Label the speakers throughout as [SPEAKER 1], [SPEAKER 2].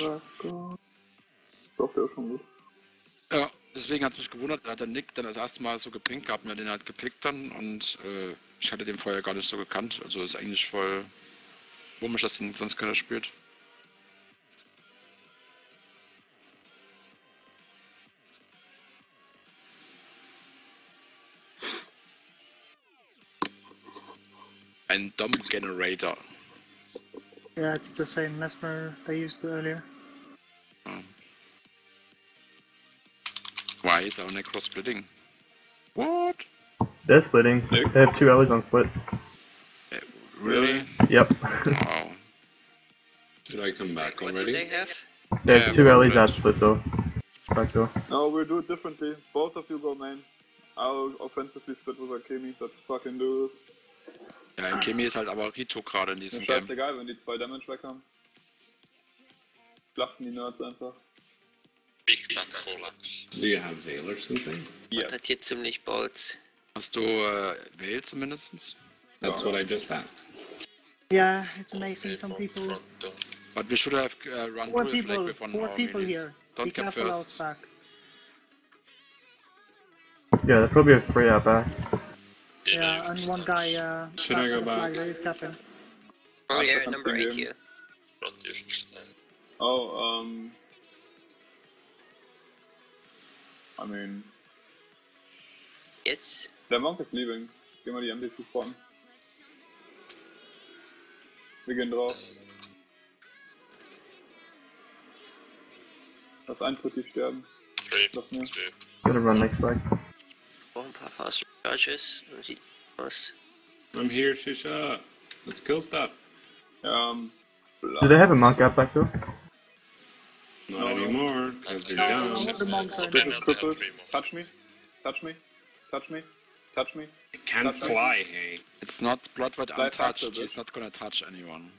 [SPEAKER 1] Berger. Doch, der ist schon gut.
[SPEAKER 2] Ja, deswegen hat es mich gewundert, da hat der Nick dann das erste Mal so gepinkt gehabt, mir hat den halt gepickt dann und äh, ich hatte den vorher gar nicht so gekannt. Also ist eigentlich voll komisch, dass den sonst keiner spielt. Ein Dom Generator.
[SPEAKER 3] Yeah, it's the same mesmer they used earlier.
[SPEAKER 2] Oh. Why is our necro splitting? What?
[SPEAKER 4] They're splitting.
[SPEAKER 1] Nick?
[SPEAKER 4] They have two allies on split.
[SPEAKER 2] Eh, Really?
[SPEAKER 4] Yep.
[SPEAKER 2] Wow.
[SPEAKER 5] Should I come back
[SPEAKER 6] What do
[SPEAKER 5] already?
[SPEAKER 6] they have?
[SPEAKER 4] They have
[SPEAKER 2] Yeah,
[SPEAKER 4] two
[SPEAKER 2] one
[SPEAKER 4] allies
[SPEAKER 2] bridge.
[SPEAKER 4] at split though. Back door.
[SPEAKER 1] No, we'll do it differently. Both of you go main. I'll offensively split with Akemi. Let's fucking do it.
[SPEAKER 2] Ja, Kimi ist halt aber Rito gerade in diesem Game.
[SPEAKER 1] scheißegal, wenn die zwei Damage weg haben. Schlachten die Nerds einfach.
[SPEAKER 7] Big Fat Collapse.
[SPEAKER 5] Do you have Veil or something?
[SPEAKER 1] Ja.
[SPEAKER 6] Hat hier ziemlich Bolts.
[SPEAKER 2] Hast du äh, Veil zumindest?
[SPEAKER 5] That's what I just asked.
[SPEAKER 3] Yeah, it's amazing. Some
[SPEAKER 7] People
[SPEAKER 3] people.
[SPEAKER 2] But we should have uh, run
[SPEAKER 3] Four
[SPEAKER 2] through the flag
[SPEAKER 3] people.
[SPEAKER 2] with one
[SPEAKER 3] Four
[SPEAKER 2] more
[SPEAKER 3] people
[SPEAKER 2] minions.
[SPEAKER 3] here.
[SPEAKER 2] Don't
[SPEAKER 3] Be
[SPEAKER 2] get
[SPEAKER 3] out
[SPEAKER 2] first.
[SPEAKER 3] back.
[SPEAKER 4] Yeah, they probably have three out back.
[SPEAKER 3] Yeah, and one guy. Uh,
[SPEAKER 5] Should I go
[SPEAKER 3] back
[SPEAKER 5] back?
[SPEAKER 3] Flag, he's captain.
[SPEAKER 6] Oh
[SPEAKER 1] Ah,
[SPEAKER 6] yeah, number 8 here.
[SPEAKER 7] Front use stand.
[SPEAKER 1] Oh, um. I mean,
[SPEAKER 6] Yes.
[SPEAKER 1] der Monk ist leaving. Geh mal die MD supporten. Wir gehen drauf. Lass ein Putty sterben.
[SPEAKER 7] Three,
[SPEAKER 1] Lass mir.
[SPEAKER 7] two.
[SPEAKER 4] Gonna run next flag.
[SPEAKER 6] Brauchen ein paar Fast Charges. Dann sieht aus.
[SPEAKER 5] I'm here, Shisha. Let's kill stuff.
[SPEAKER 1] Ähm.
[SPEAKER 4] Do they have a monk out back door?
[SPEAKER 5] Not
[SPEAKER 1] No, no.
[SPEAKER 5] anymore, because they're down.
[SPEAKER 3] no, the monks are.
[SPEAKER 1] This
[SPEAKER 7] Then
[SPEAKER 1] is
[SPEAKER 7] they have
[SPEAKER 1] crippled.
[SPEAKER 7] three more.
[SPEAKER 1] Touch me. Touch me. Touch me. Touch me.
[SPEAKER 5] It can't fly, hey.
[SPEAKER 2] It's not Bloodwood
[SPEAKER 1] Bleib
[SPEAKER 2] untouched.
[SPEAKER 1] It's
[SPEAKER 2] He's not gonna touch anyone.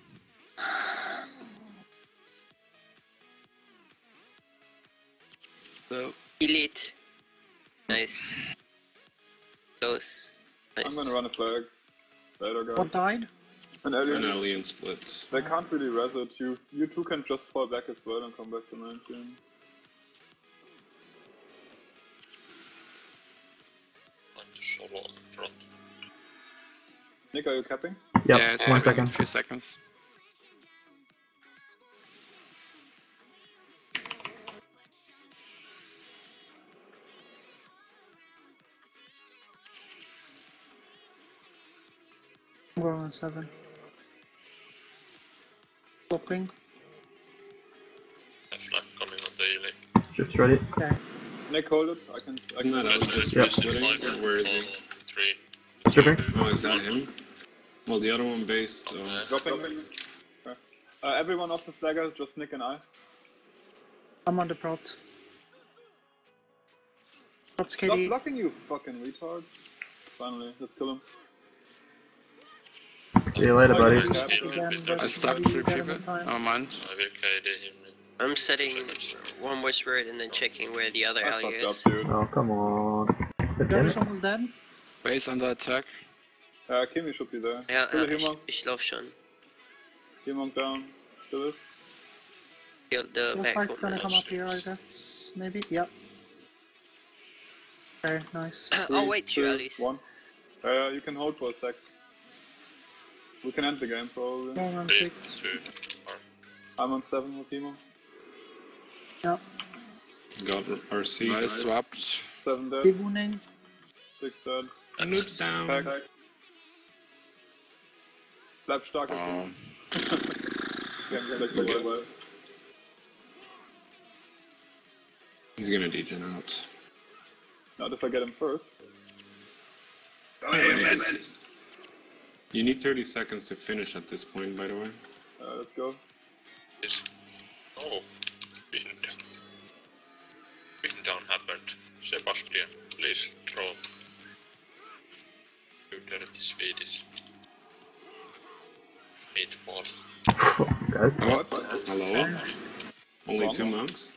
[SPEAKER 2] So,
[SPEAKER 6] Elite. Nice. Close. Nice.
[SPEAKER 1] I'm gonna run a flag. Later, guys.
[SPEAKER 3] What died?
[SPEAKER 1] An
[SPEAKER 5] An
[SPEAKER 1] alien.
[SPEAKER 5] alien split.
[SPEAKER 1] They can't really res it. You, you two can just fall back as well and come back to 19.
[SPEAKER 7] The solo in.
[SPEAKER 1] Nick, are you capping?
[SPEAKER 4] Yep.
[SPEAKER 2] yeah, it's
[SPEAKER 4] one
[SPEAKER 2] having
[SPEAKER 4] second.
[SPEAKER 2] A few seconds.
[SPEAKER 3] We're on seven. Swapping.
[SPEAKER 7] Flag coming on daily.
[SPEAKER 4] Just ready.
[SPEAKER 3] Okay.
[SPEAKER 1] Nick, hold it. I can. I
[SPEAKER 5] Isn't
[SPEAKER 1] can
[SPEAKER 5] that
[SPEAKER 7] Let's
[SPEAKER 5] us
[SPEAKER 7] just
[SPEAKER 5] just
[SPEAKER 4] Yeah.
[SPEAKER 7] push the
[SPEAKER 5] splitting?
[SPEAKER 7] five
[SPEAKER 5] where is he?
[SPEAKER 7] three.
[SPEAKER 4] Stripping.
[SPEAKER 5] Oh, is that him? Well, the other one based.
[SPEAKER 7] Okay.
[SPEAKER 5] Uh,
[SPEAKER 1] dropping. Okay. Uh, everyone off the flagger, just Nick and I.
[SPEAKER 3] I'm on the prot. Prot's
[SPEAKER 1] Stop blocking, you fucking retard. Finally, let's kill him.
[SPEAKER 4] See you later, buddy.
[SPEAKER 1] Okay.
[SPEAKER 3] Again,
[SPEAKER 2] I
[SPEAKER 3] there's
[SPEAKER 2] stuck
[SPEAKER 3] maybe
[SPEAKER 2] three
[SPEAKER 3] better
[SPEAKER 2] people.
[SPEAKER 3] than time.
[SPEAKER 2] Never mind.
[SPEAKER 7] I will KD him in
[SPEAKER 6] I'm setting
[SPEAKER 7] seconds.
[SPEAKER 6] one more spirit and then checking where the other
[SPEAKER 1] I
[SPEAKER 6] ally
[SPEAKER 1] fucked up,
[SPEAKER 6] is.
[SPEAKER 1] dude.
[SPEAKER 4] Oh, come on. God damn
[SPEAKER 3] Jarvis
[SPEAKER 4] it.
[SPEAKER 3] almost dead.
[SPEAKER 2] Base under attack.
[SPEAKER 1] Uh, Kimi should be there.
[SPEAKER 6] Ja,
[SPEAKER 1] Kill
[SPEAKER 6] ja
[SPEAKER 1] the
[SPEAKER 6] ich,
[SPEAKER 1] Hemon.
[SPEAKER 6] ich lauf schon.
[SPEAKER 1] Hemon down. Kill it.
[SPEAKER 6] Kill the
[SPEAKER 3] The
[SPEAKER 6] back
[SPEAKER 3] fight's gonna come up
[SPEAKER 6] one.
[SPEAKER 3] here, I guess. Maybe. Yep. Okay, nice.
[SPEAKER 6] oh
[SPEAKER 1] Three,
[SPEAKER 6] wait, two
[SPEAKER 1] two,
[SPEAKER 6] allies.
[SPEAKER 1] One. Uh, you can hold for a sec. We can end the game probably.
[SPEAKER 3] I'm on
[SPEAKER 7] Three,
[SPEAKER 3] six.
[SPEAKER 7] two, one.
[SPEAKER 1] I'm on seven with Hemon.
[SPEAKER 3] Yep.
[SPEAKER 5] got RC.
[SPEAKER 2] Nice swapped.
[SPEAKER 1] Seven dead.
[SPEAKER 3] Debuning.
[SPEAKER 1] Six dead.
[SPEAKER 5] Noobs down.
[SPEAKER 1] Pack. Bleib stark.
[SPEAKER 2] Oh.
[SPEAKER 1] Okay. Wir haben gleich vorbei.
[SPEAKER 5] He's gonna degen out.
[SPEAKER 1] Not if I get him first.
[SPEAKER 5] You need 30 seconds to finish at this point, by the way.
[SPEAKER 1] Uh, let's go.
[SPEAKER 7] Is oh, wind. Wind down happened. Sebastian, please draw. You dirty Swedish. Meatball.
[SPEAKER 4] Guys.
[SPEAKER 2] Oh,
[SPEAKER 5] Hello? Only two
[SPEAKER 1] one.
[SPEAKER 5] monks?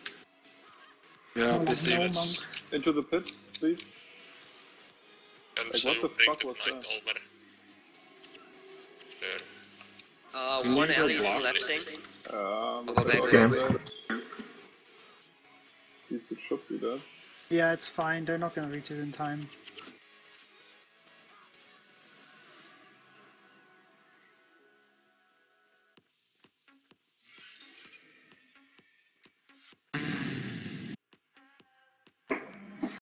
[SPEAKER 2] yeah,
[SPEAKER 3] No,
[SPEAKER 2] busy.
[SPEAKER 3] no
[SPEAKER 7] Let's-
[SPEAKER 3] monk.
[SPEAKER 1] Into the pit, please.
[SPEAKER 7] And
[SPEAKER 1] Like,
[SPEAKER 7] so
[SPEAKER 1] what the
[SPEAKER 7] bring
[SPEAKER 1] fuck
[SPEAKER 7] the
[SPEAKER 1] was
[SPEAKER 7] knight
[SPEAKER 1] that?
[SPEAKER 7] over. There.
[SPEAKER 6] Uh,
[SPEAKER 5] Can
[SPEAKER 6] one
[SPEAKER 5] you go
[SPEAKER 6] ally is
[SPEAKER 5] block?
[SPEAKER 6] collapsing.
[SPEAKER 1] Um. It should be dead.
[SPEAKER 3] Yeah, it's fine. They're not gonna reach it in time.